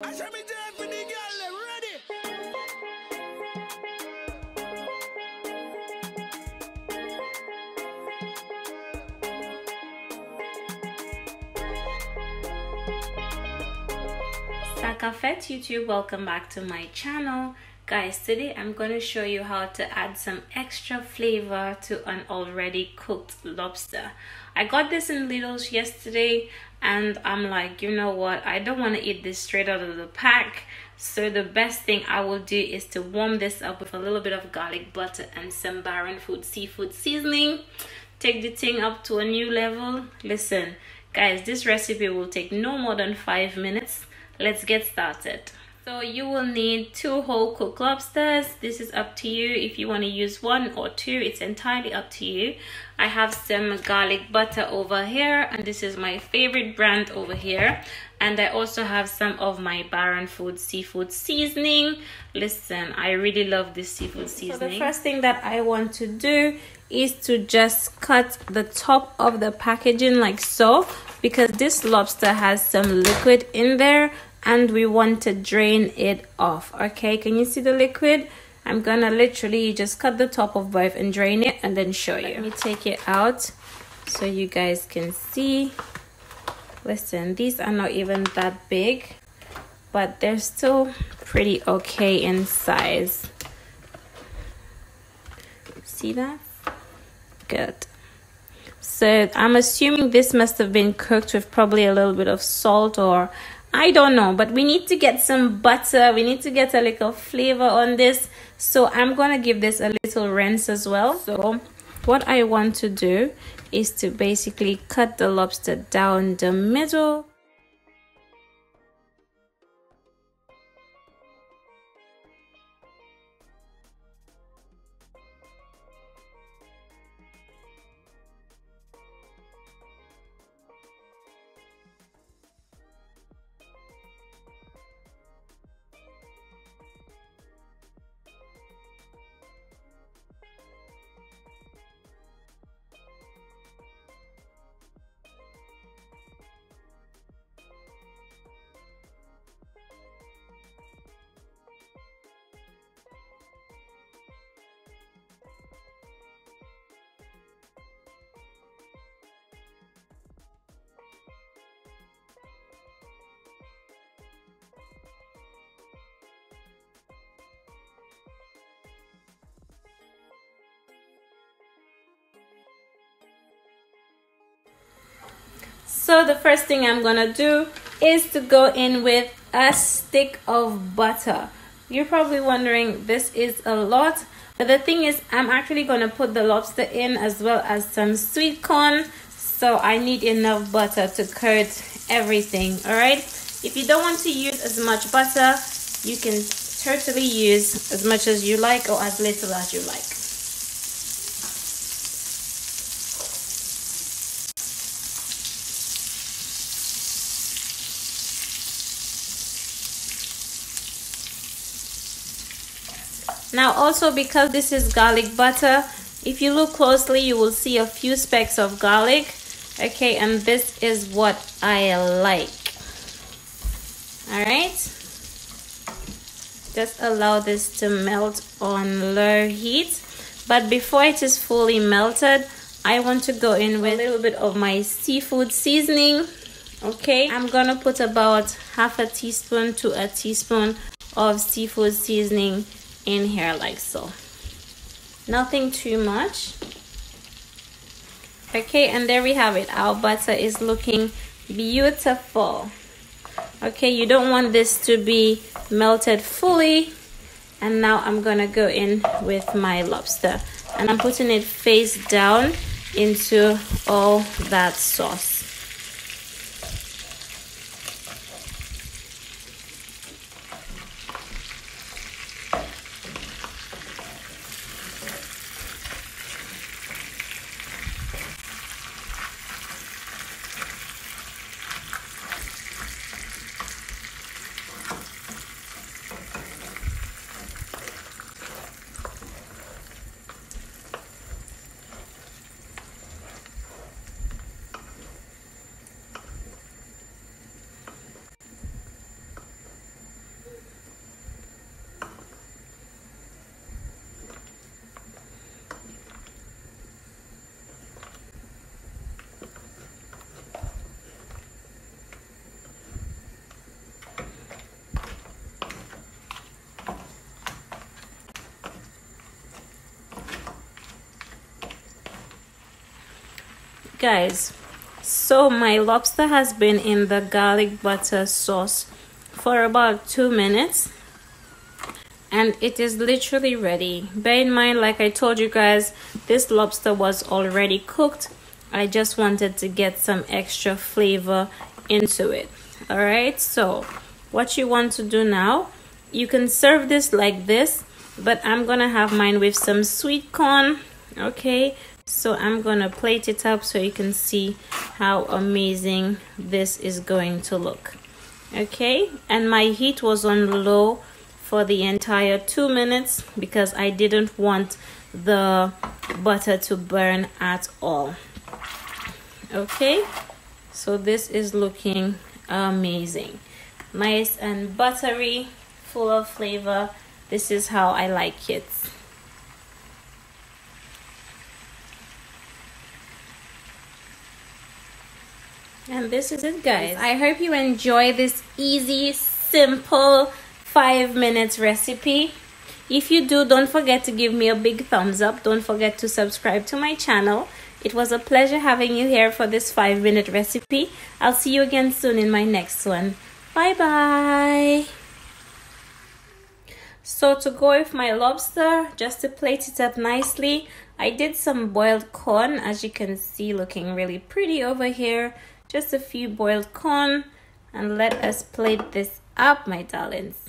I shall for the girl, ready. Sakafet YouTube, welcome back to my channel. Guys, today I'm going to show you how to add some extra flavor to an already cooked lobster. I got this in Lidl's yesterday and I'm like, you know what, I don't want to eat this straight out of the pack. So the best thing I will do is to warm this up with a little bit of garlic butter and some Baron Food seafood seasoning. Take the thing up to a new level. Listen, guys, this recipe will take no more than five minutes let's get started so you will need two whole cooked lobsters. This is up to you. If you want to use one or two it's entirely up to you. I have some garlic butter over here and this is my favorite brand over here. And i also have some of my baron food seafood seasoning. Listen i really love this seafood seasoning so the first thing that i want to do is to just cut the top of the packaging like so because this lobster has some liquid in there and we want to drain it off. Okay can you see the liquid? I'm gonna literally just cut the top of both and drain it and then show you. let me take it out so you guys can see. Listen these are not even that big but they're still pretty okay in size. See that? Good. So i'm assuming this must have been cooked with probably a little bit of salt or I don't know, but we need to get some butter. We need to get a little flavor on this. So I'm going to give this a little rinse as well. So what I want to do is to basically cut the lobster down the middle. So the first thing I'm gonna do is to go in with a stick of butter. You're probably wondering this is a lot, but the thing is I'm actually gonna put the lobster in as well as some sweet corn. So I need enough butter to coat everything, all right? If you don't want to use as much butter, you can totally use as much as you like or as little as you like. Now also because this is garlic butter, if you look closely you will see a few specks of garlic. Okay, and this is what I like. Alright. Just allow this to melt on low heat. But before it is fully melted, I want to go in with a little bit of my seafood seasoning. Okay, I'm gonna put about half a teaspoon to a teaspoon of seafood seasoning in here like so. Nothing too much. Okay and there we have it. Our butter is looking beautiful. Okay you don't want this to be melted fully. And now I'm gonna go in with my lobster. And I'm putting it face down into all that sauce guys so my lobster has been in the garlic butter sauce for about two minutes and it is literally ready. Bear in mind like i told you guys this lobster was already cooked. I just wanted to get some extra flavor into it. All right so what you want to do now you can serve this like this but i'm gonna have mine with some sweet corn okay so i'm gonna plate it up so you can see how amazing this is going to look. Okay and my heat was on low for the entire two minutes because I didn't want the butter to burn at all. Okay so this is looking amazing. Nice and buttery full of flavor. This is how I like it and this is it guys. I hope you enjoy this easy simple five minutes recipe. If you do don't forget to give me a big thumbs up. Don't forget to subscribe to my channel. It was a pleasure having you here for this five minute recipe. I'll see you again soon in my next one. Bye bye. So to go with my lobster just to plate it up nicely i did some boiled corn as you can see looking really pretty over here just a few boiled corn and let us plate this up my darlings